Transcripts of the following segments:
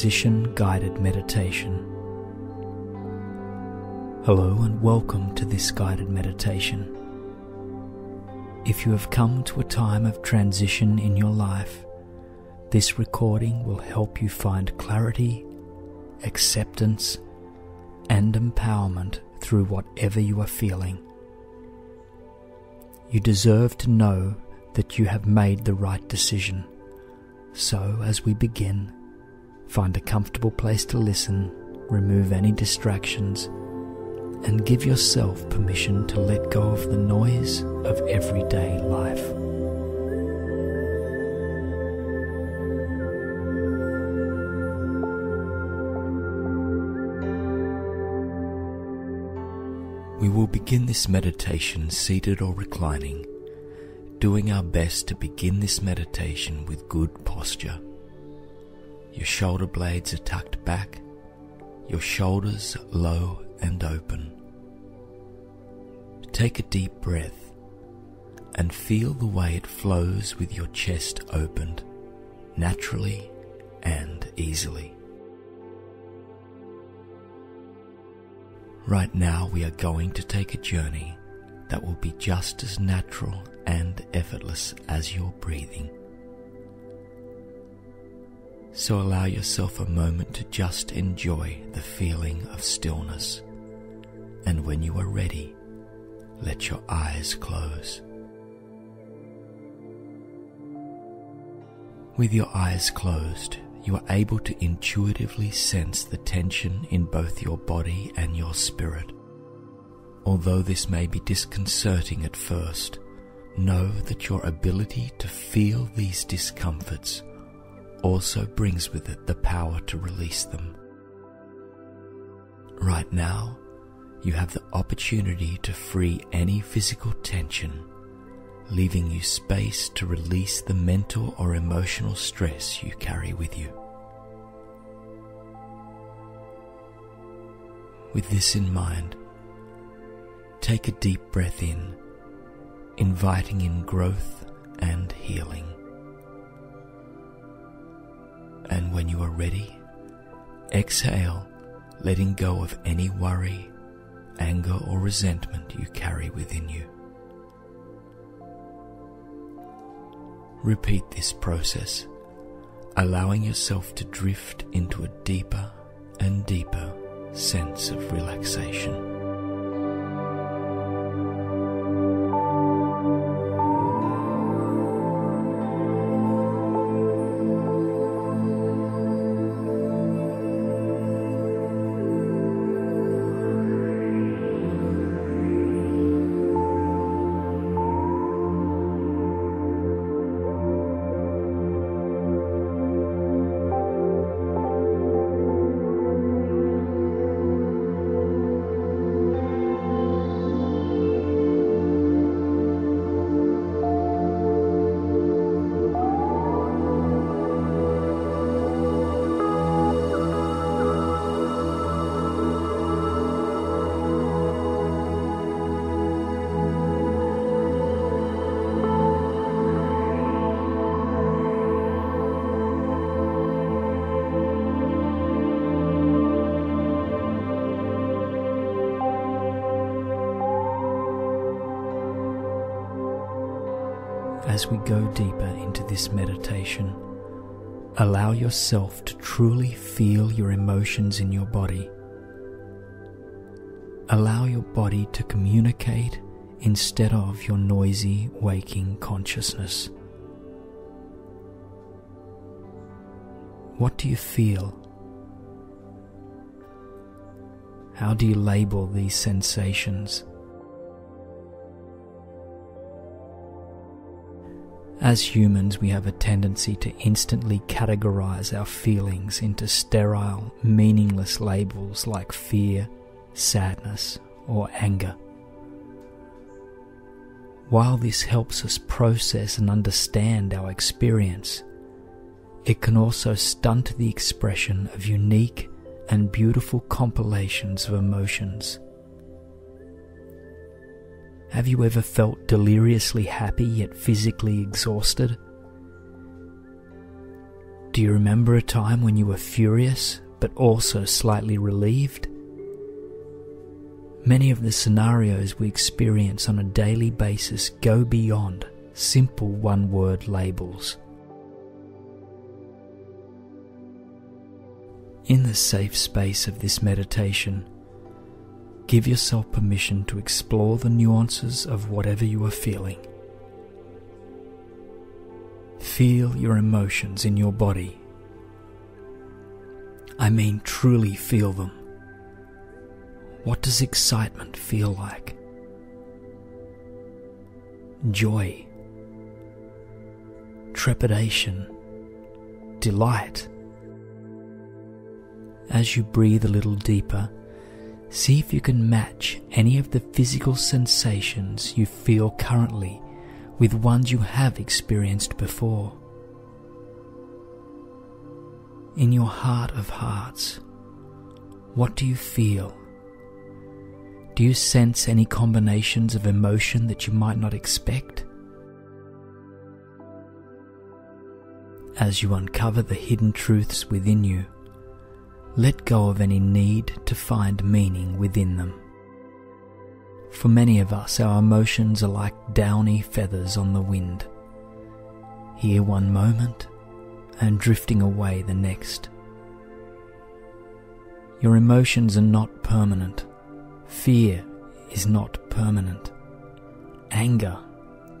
transition guided meditation. Hello and welcome to this guided meditation. If you have come to a time of transition in your life, this recording will help you find clarity, acceptance, and empowerment through whatever you are feeling. You deserve to know that you have made the right decision. So, as we begin, find a comfortable place to listen, remove any distractions, and give yourself permission to let go of the noise of everyday life. We will begin this meditation seated or reclining, doing our best to begin this meditation with good posture. Your shoulder blades are tucked back, your shoulders low and open. Take a deep breath and feel the way it flows with your chest opened, naturally and easily. Right now, we are going to take a journey that will be just as natural and effortless as your breathing. So allow yourself a moment to just enjoy the feeling of stillness. And when you are ready, let your eyes close. With your eyes closed, you are able to intuitively sense the tension in both your body and your spirit. Although this may be disconcerting at first, know that your ability to feel these discomforts also brings with it the power to release them. Right now, you have the opportunity to free any physical tension leaving you space to release the mental or emotional stress you carry with you. With this in mind, take a deep breath in, inviting in growth and healing. And when you are ready, exhale, letting go of any worry, anger, or resentment you carry within you. Repeat this process, allowing yourself to drift into a deeper and deeper sense of relaxation. As we go deeper into this meditation, allow yourself to truly feel your emotions in your body. Allow your body to communicate instead of your noisy waking consciousness. What do you feel? How do you label these sensations? As humans, we have a tendency to instantly categorize our feelings into sterile, meaningless labels like fear, sadness, or anger. While this helps us process and understand our experience, it can also stunt the expression of unique and beautiful compilations of emotions. Have you ever felt deliriously happy yet physically exhausted? Do you remember a time when you were furious but also slightly relieved? Many of the scenarios we experience on a daily basis go beyond simple one word labels. In the safe space of this meditation, give yourself permission to explore the nuances of whatever you are feeling. Feel your emotions in your body. I mean, truly feel them. What does excitement feel like? Joy, trepidation, delight. As you breathe a little deeper, see if you can match any of the physical sensations you feel currently with ones you have experienced before. In your heart of hearts, what do you feel? Do you sense any combinations of emotion that you might not expect? As you uncover the hidden truths within you, let go of any need to find meaning within them. For many of us, our emotions are like downy feathers on the wind, here one moment and drifting away the next. Your emotions are not permanent. Fear is not permanent. Anger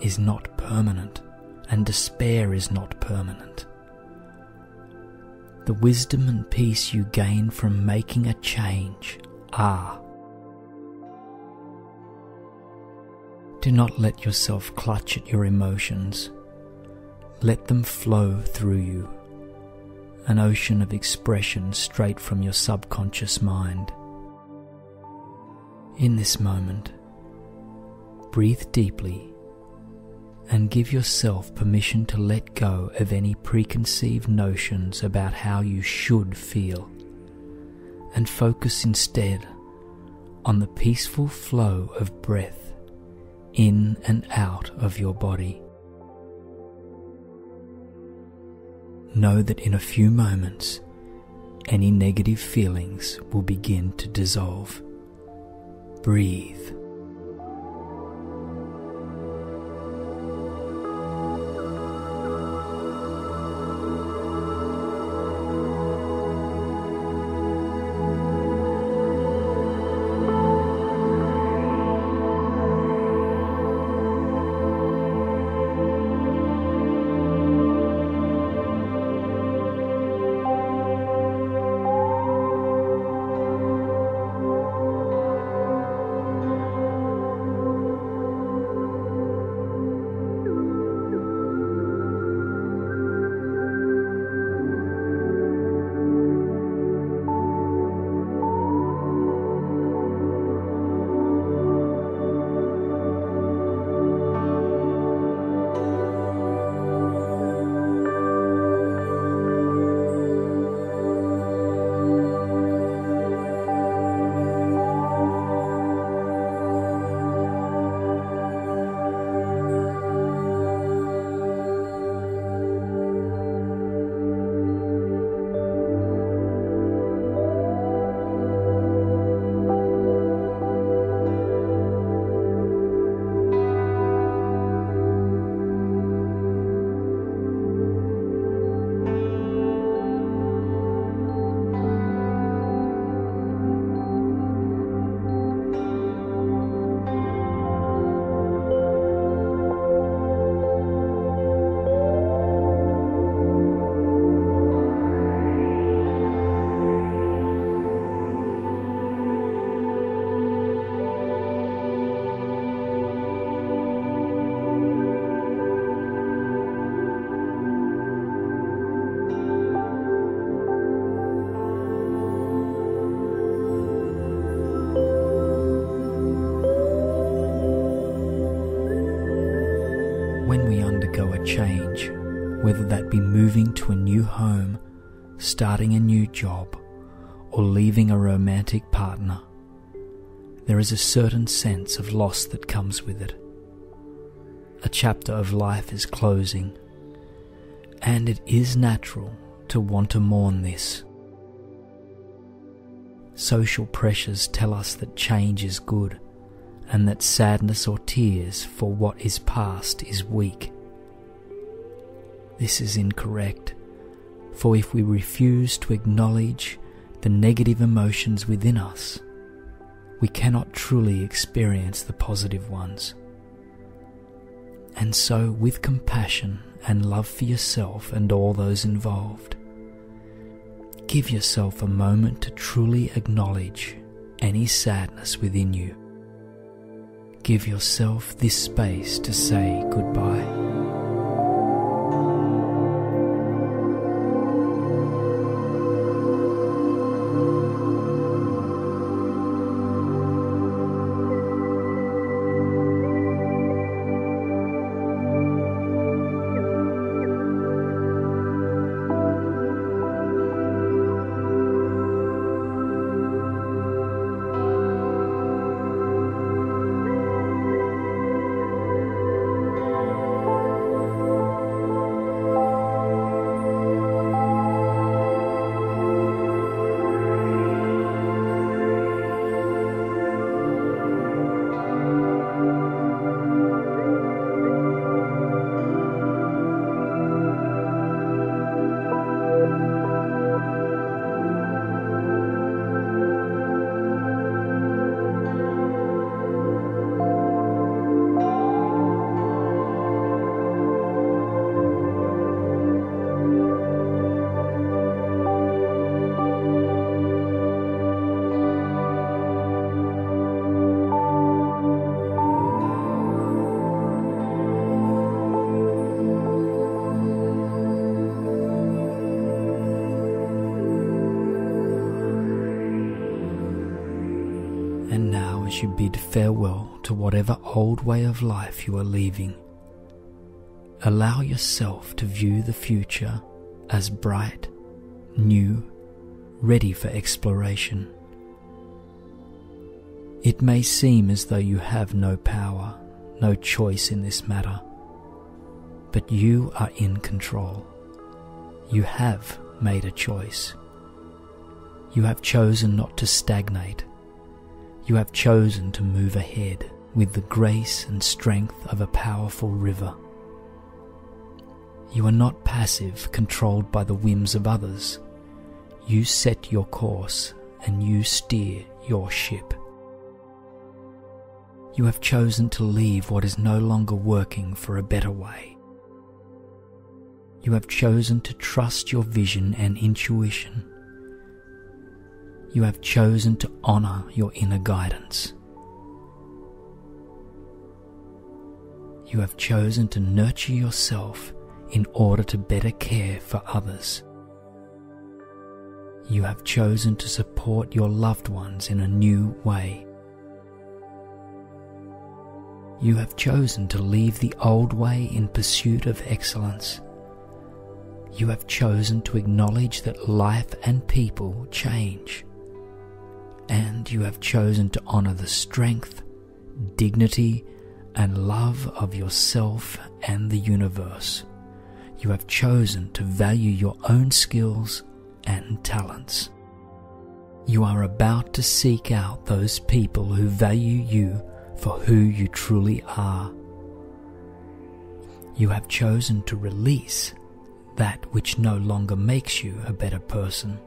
is not permanent. And despair is not permanent. The wisdom and peace you gain from making a change are. Do not let yourself clutch at your emotions. Let them flow through you, an ocean of expression straight from your subconscious mind. In this moment, breathe deeply and give yourself permission to let go of any preconceived notions about how you should feel and focus instead on the peaceful flow of breath in and out of your body. Know that in a few moments, any negative feelings will begin to dissolve. Breathe. Be moving to a new home, starting a new job, or leaving a romantic partner, there is a certain sense of loss that comes with it. A chapter of life is closing, and it is natural to want to mourn this. Social pressures tell us that change is good and that sadness or tears for what is past is weak. This is incorrect, for if we refuse to acknowledge the negative emotions within us, we cannot truly experience the positive ones. And so, with compassion and love for yourself and all those involved, give yourself a moment to truly acknowledge any sadness within you. Give yourself this space to say goodbye. As you bid farewell to whatever old way of life you are leaving. Allow yourself to view the future as bright, new, ready for exploration. It may seem as though you have no power, no choice in this matter, but you are in control. You have made a choice. You have chosen not to stagnate you have chosen to move ahead with the grace and strength of a powerful river. You are not passive, controlled by the whims of others. You set your course and you steer your ship. You have chosen to leave what is no longer working for a better way. You have chosen to trust your vision and intuition you have chosen to honor your inner guidance. You have chosen to nurture yourself in order to better care for others. You have chosen to support your loved ones in a new way. You have chosen to leave the old way in pursuit of excellence. You have chosen to acknowledge that life and people change and you have chosen to honor the strength, dignity, and love of yourself and the universe. You have chosen to value your own skills and talents. You are about to seek out those people who value you for who you truly are. You have chosen to release that which no longer makes you a better person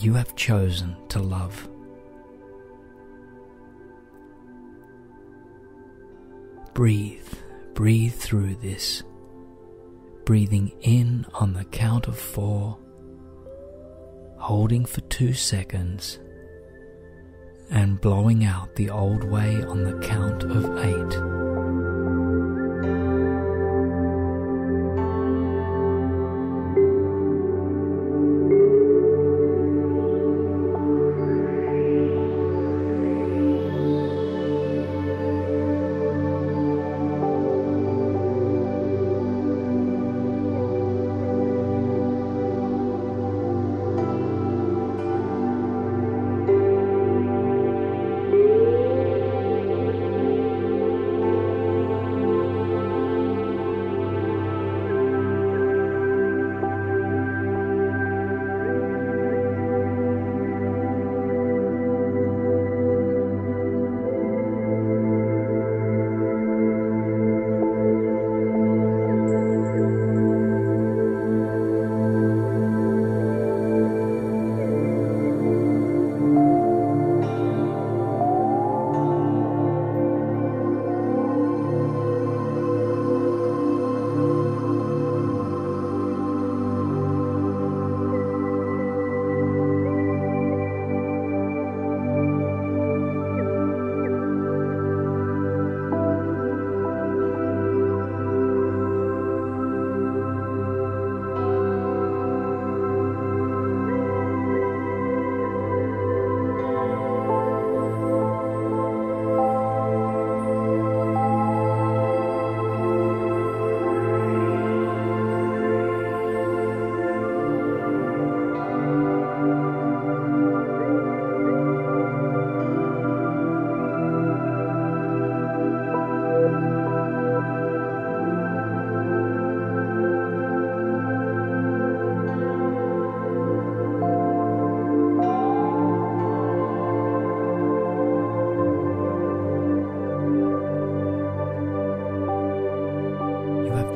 you have chosen to love. Breathe, breathe through this, breathing in on the count of four, holding for two seconds, and blowing out the old way on the count of eight.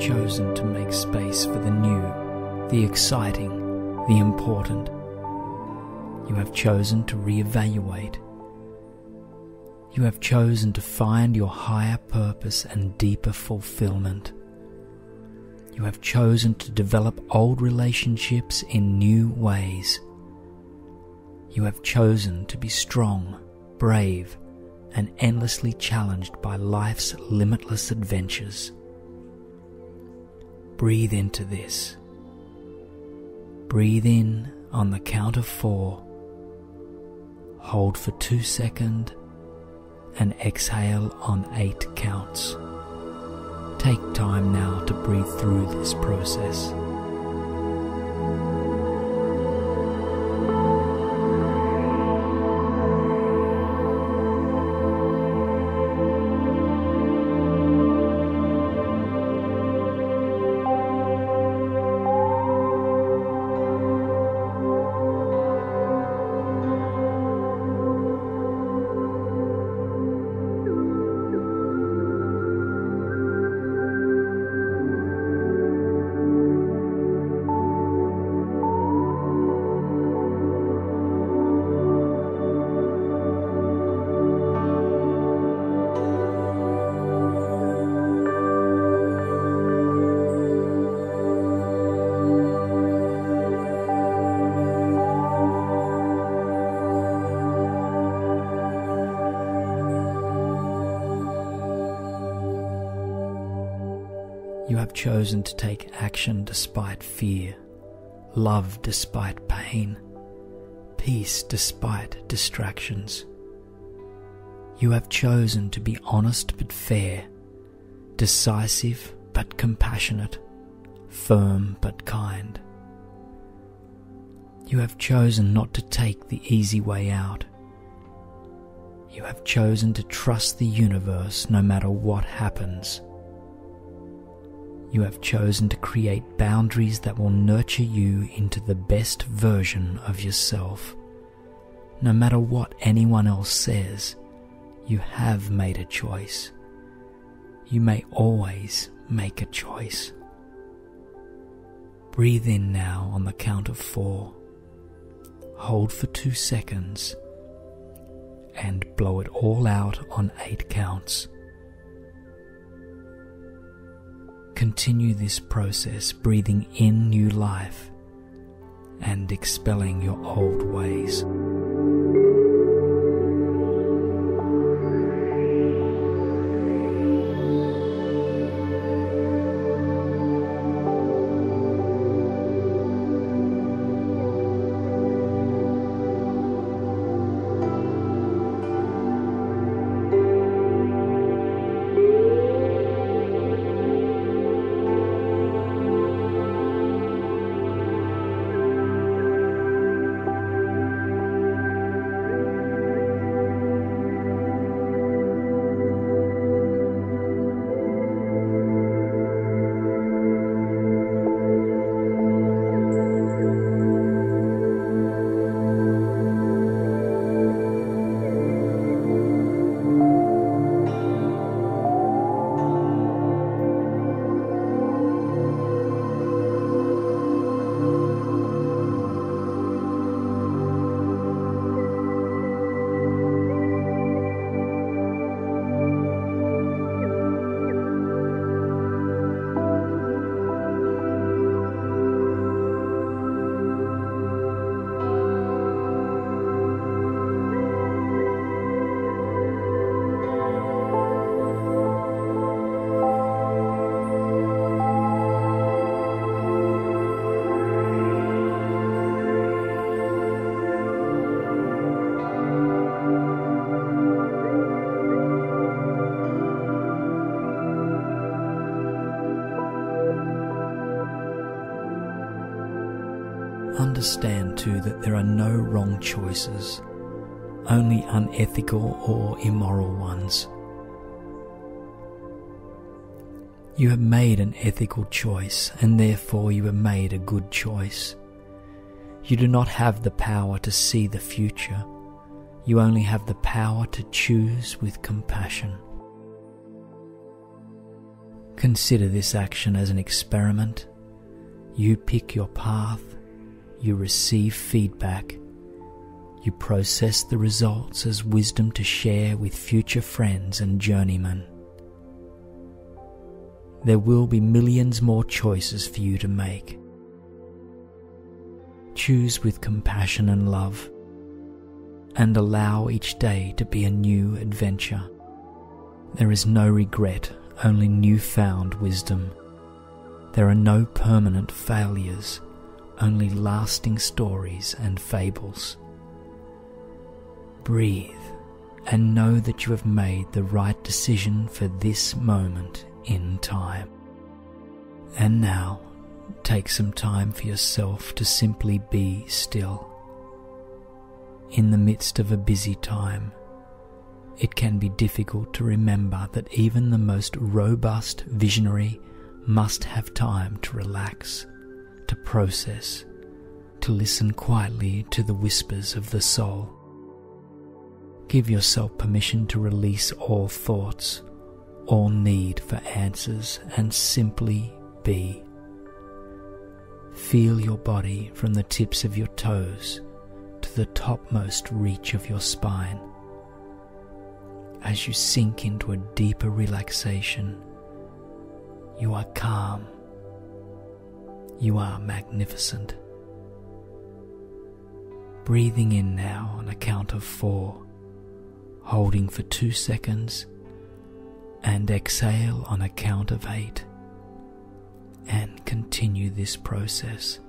Chosen to make space for the new, the exciting, the important. You have chosen to reevaluate. You have chosen to find your higher purpose and deeper fulfillment. You have chosen to develop old relationships in new ways. You have chosen to be strong, brave, and endlessly challenged by life's limitless adventures. Breathe into this. Breathe in on the count of four. Hold for two seconds and exhale on eight counts. Take time now to breathe through this process. You have chosen to take action despite fear, love despite pain, peace despite distractions. You have chosen to be honest but fair, decisive but compassionate, firm but kind. You have chosen not to take the easy way out. You have chosen to trust the universe no matter what happens. You have chosen to create boundaries that will nurture you into the best version of yourself. No matter what anyone else says, you have made a choice. You may always make a choice. Breathe in now on the count of four. Hold for two seconds and blow it all out on eight counts. Continue this process, breathing in new life and expelling your old ways. Understand too that there are no wrong choices, only unethical or immoral ones. You have made an ethical choice, and therefore you have made a good choice. You do not have the power to see the future, you only have the power to choose with compassion. Consider this action as an experiment. You pick your path, you receive feedback, you process the results as wisdom to share with future friends and journeymen. There will be millions more choices for you to make. Choose with compassion and love, and allow each day to be a new adventure. There is no regret, only newfound wisdom. There are no permanent failures, only lasting stories and fables. Breathe and know that you have made the right decision for this moment in time. And now, take some time for yourself to simply be still. In the midst of a busy time, it can be difficult to remember that even the most robust visionary must have time to relax, to process, to listen quietly to the whispers of the soul. Give yourself permission to release all thoughts, all need for answers, and simply be. Feel your body from the tips of your toes to the topmost reach of your spine. As you sink into a deeper relaxation, you are calm. You are magnificent. Breathing in now on a count of four, holding for two seconds, and exhale on a count of eight. And continue this process,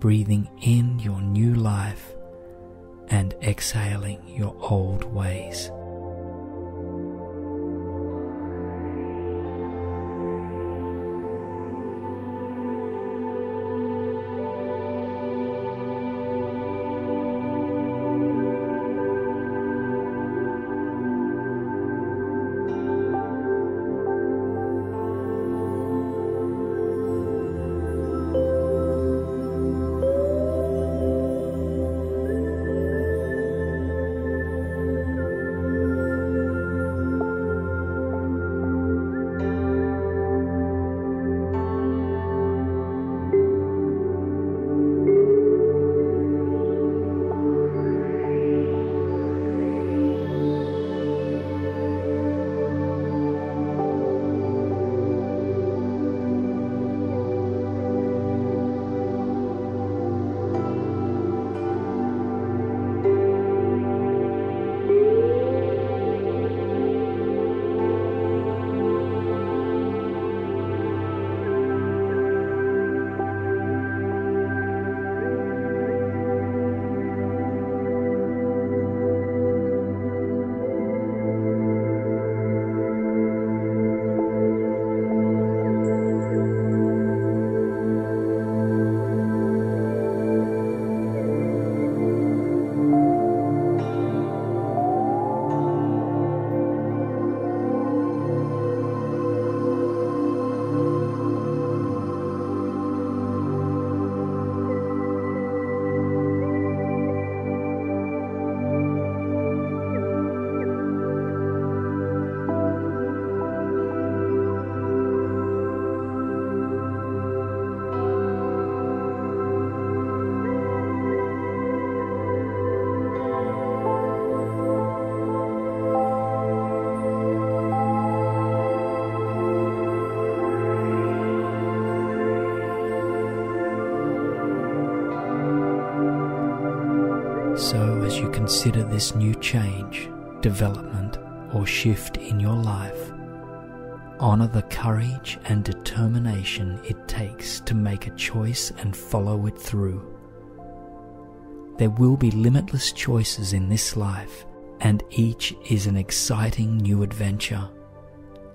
breathing in your new life and exhaling your old ways. Consider this new change, development, or shift in your life, honor the courage and determination it takes to make a choice and follow it through. There will be limitless choices in this life, and each is an exciting new adventure.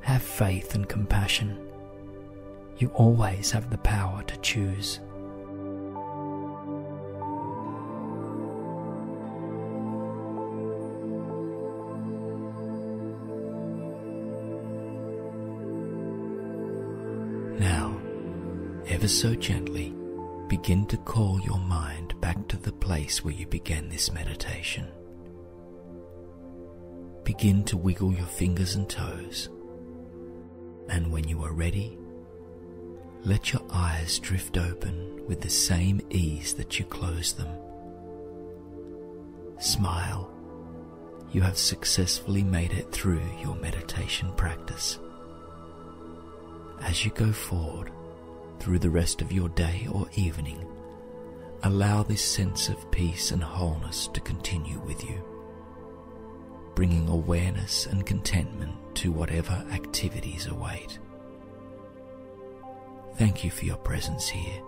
Have faith and compassion. You always have the power to choose. Ever so gently, begin to call your mind back to the place where you began this meditation. Begin to wiggle your fingers and toes. And when you are ready, let your eyes drift open with the same ease that you close them. Smile. You have successfully made it through your meditation practice. As you go forward through the rest of your day or evening, allow this sense of peace and wholeness to continue with you, bringing awareness and contentment to whatever activities await. Thank you for your presence here,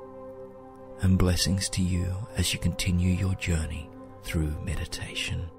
and blessings to you as you continue your journey through meditation.